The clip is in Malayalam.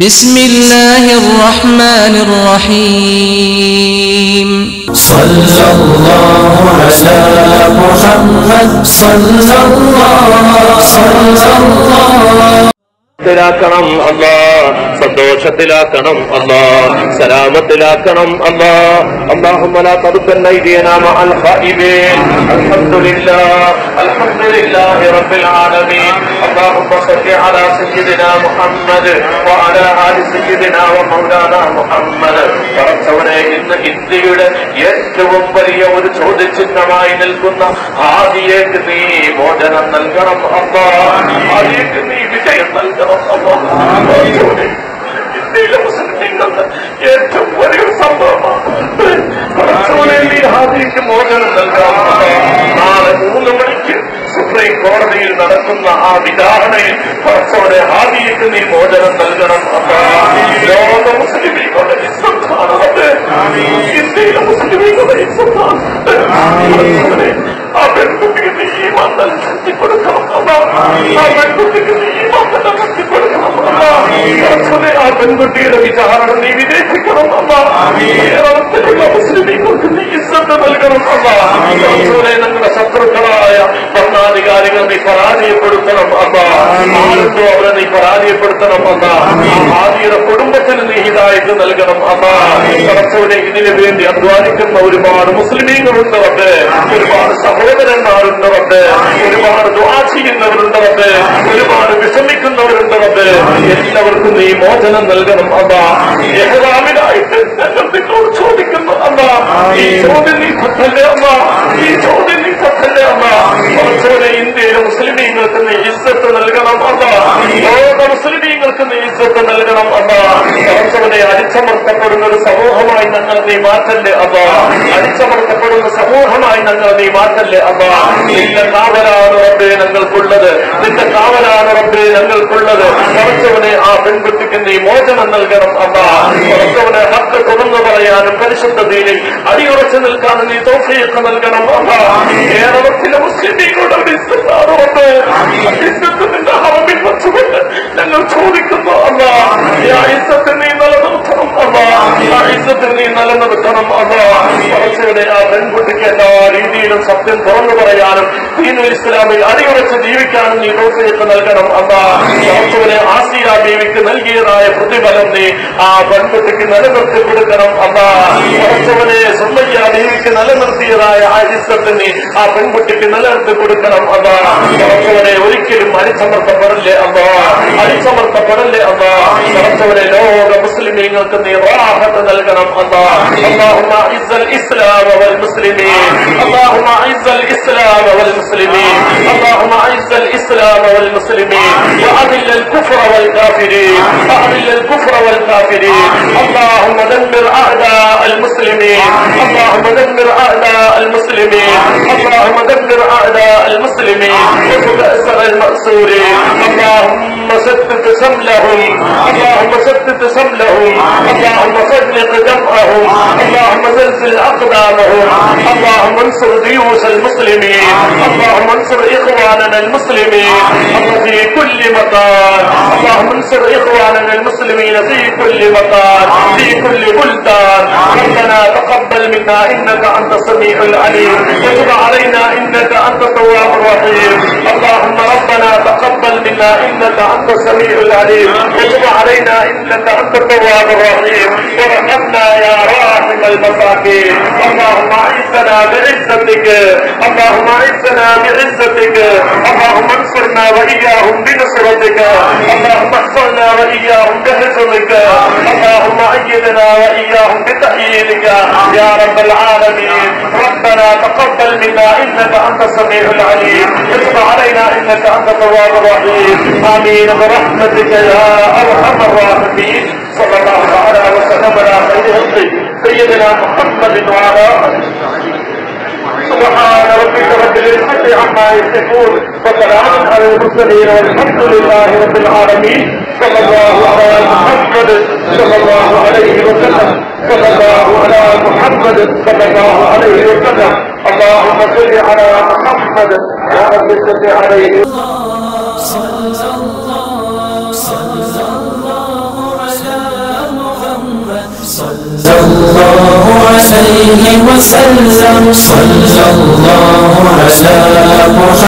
بسم الله الرحمن الرحيم. صلى الله على محمد صلى الله صلى الله. ത്തിലാക്കണം അല്ലാ സന്തോഷത്തിലാക്കണം അല്ലാ സലാമത്തിലാക്കണം അല്ലാ اللهم لا تردن ايدينا مع الخائبين الحمد لله الحمد لله رب العالمين اللهم صل على سيدنا محمد وعلى ال سيدنا ومولانا محمد പറച്ചവനെ ഇന്ന് ഇന്ത്യയുടെ ഏറ്റവും വലിയ ഒരു ചോദ്യചിഹ്നമായി നിൽക്കുന്ന ആദിയേക്ക് നീ മോചനം നൽകണം അല്ലാ ആദിയേക്ക് നീ വിജയം നൽകണം അല്ലാ പറച്ചവനെ, ഇന്ത്യയിലെ മുസ്ലിങ്ങൾക്ക് ഏറ്റവും വലിയൊരു സംഭവമാണ് നീ ആദിക്ക് മോചനം അല്ലാ. നാളെ മൂന്ന് മണിക്ക് സുപ്രീം കോടതിയിൽ നടക്കുന്ന ആ വിചാരണയിൽ പറച്ചവനെ ആദിക്ക് നീ മോചനം നൽകണം. ലോക മുസ്ലിമീങ്ങളുടെ ഇസ്സത്താണ് അത് ഇന്ത്യയിലെ മുസ്ലിമീങ്ങളുടെ ഇസ്സത്താണ് പറച്ചവനെ, ആ പെൺകുട്ടിക്ക് നീ മന്ദൽ ശക്തി കൊടുക്കണം പെൺകുട്ടിയുടെ വിചാരണ നീ വിജയിപ്പിക്കണം അല്ല കേരളത്തിലുള്ള മുസ്ലിമീങ്ങൾക്ക് നീ ഇസ്സത്ത് നൽകണം അല്ല പറച്ചവനെ, ഞങ്ങളുടെ ശത്രുക്കളായ ഭരണാധികാരികൾ നീ പരാജയപ്പെടുത്തണം അല്ല ആർക്കും അവരെ നീ പരാജയപ്പെടുത്തണം അല്ല ആദിയുടെ കുടുംബത്തിന് നീ നൽകണം. അമ്മ പറച്ചവനെ ഇതിനു വേണ്ടി അധ്വാനിക്കുന്ന ഒരുപാട് മുസ്ലിമീങ്ങളുണ്ട് അവർ ഒരുപാട് സഹോദരന്മാരുണ്ട് അവർ ഒരുപാട് അവർ ഒരുപാട് വിഷമിക്കുന്നവരുണ്ട് അവർ എല്ലാവർക്കും നീ മോചനം നൽകണം അമ്മ നിന്നോട് ചോദിക്കുന്നു അമ്മ ഈ ചോദ്യം നീ പറ്റല്ലേ അമ്മ ഈ ചോദ്യം ഇന്ത്യയിലെ മുസ്ലിമീങ്ങൾക്ക് നീ ഇസ്സത്ത് നൽകണം അല്ല ലോക മുസ്ലിമീങ്ങൾക്ക് നീ നൽകണം കുറച്ചുകൂടെ അടിച്ചമർത്തപ്പെടുന്ന ഒരു സമൂഹമായി ഞങ്ങൾ നീ മാറ്റല്ലേ അല്ല അടിച്ചമർത്തപ്പെടുന്ന സമൂഹമായി ഞങ്ങൾ നീ മാറ്റല്ലേ അല്ല നിന്റെ കാവലാണ് റബ്ബേ ഞങ്ങൾക്കുള്ളത്. നിന്റെ കാവലാണ് റബ്ബേ ഞങ്ങൾക്കുള്ളത്. കുറച്ചവനെ ആ പെൺകുട്ടിക്ക് നീ മോചനം നൽകണം കുറച്ചവനെ തുറന്നു പറയാനും പരിശുദ്ധ ദീനിൽ അടിയുറച്ചു നിൽക്കാനും നീ തോഫിയൊക്കെ നൽകണം. കേരളത്തിലെ മുസ്ലിമീങ്ങളുടെ വിശ്വസാറുണ്ട് നിന്റെ ഹറമിൽ വെച്ചുകൊണ്ട് ഞങ്ങൾ ചോദിക്കുന്നു അല്ല ഇസ്സത്തിൽ നീ നിലനിർത്തണം അല്ല ഇസ്സത്തിൽ നീ നിലനിർത്തണം അല്ല കുറച്ചുകൂടെ ആ പെൺകുട്ടിക്ക് എല്ലാ രീതിയിലും സത്യം തുറന്നു പറയാനും ദീനു ഇസ്ലാമിൽ അടിയുറച്ച് ജീവിക്കാനും നീ തോഫിയൊക്കെ നൽകണം അല്ല കുറച്ചുകൂടെ ആസിയ ദേവിക്ക് നൽകിയതായ പ്രതിഫലം നീ ആ പെൺകുട്ടിക്ക് നിലനിർത്തി കൊടുക്കണം അല്ല കുറച്ചവനെ സുമ്മയ്യ ദേവിക്ക് നിലനിർത്തിയതായ ആ ഇസ്സത്തിന് നീ ആ പെൺകുട്ടിക്ക് നിലനിർത്തി കൊടുക്കണം അല്ല കുറച്ചവനെ ഒരിക്കലും അടിച്ചമർത്തപ്പെടല്ലേ അല്ല അടിച്ചമർത്തപ്പെടല്ലേ അല്ല കുറച്ചവനെ ലോക മുസ്ലിമീങ്ങൾക്ക് നീ റാഹത്ത് നൽകണം അല്ല اللهم اعز الاسلام والمسلمين اللهم اعز الاسلام والمسلمين اللهم اعز الاسلام والمسلمين واذل الكفر والكافرين واذل الكفر والكافرين. اللهم دمر أعداء المسلمين. اللهم دمر أعداء المسلمين. اللهم دمر أعداء المسلمين. وخذ اسر المأسورين اللهم سدد سملهم. اللهم سدد سملهم. اللهم اللهم زلزل اقدامهم اللهم انصر جيوش المسلمين. اللهم انصر إخواننا المسلمين. في كل مكان. اللهم انصر إخواننا المسلمين في كل مكان. في كل بلدان ربنا تقبل منا. إنك أنت السميع العليم. وتب علينا. إنك أنت التواب الرحيم. اللهم ربنا تقبل منا. إنك أنت السميع العليم. وتب علينا. إنك أنت التواب الرحيم. وارحمنا يا راحم المساكين. اللهم اعزنا بعزتك. اللهم اعزنا بعزتك. اللهم انصرنا وإياهم بنصرتك. اللهم احفظنا وإياهم بحفظك اللهم أيدنا وإياهم بتأييدك. يا رب العالمين. ربنا تقبل منا إنك أنت السميع العليم. وتب علينا إنك أنت التواب الرحيم. آمين. برحمتك يا أرحم الراحمين صلى الله تعالى وسلم على خير خلقه سيدنا محمد وعلى سبحان ربك رب العزة عما يصفون وسلام على المرسلين والحمد لله رب العالمين. صلى الله على محمد صلى الله عليه وسلم. صلى الله على محمد صلى الله عليه وسلم. اللهم صل على محمد ورب صل عليه صلى صلى الله عليه وسلم. صلى الله على محمد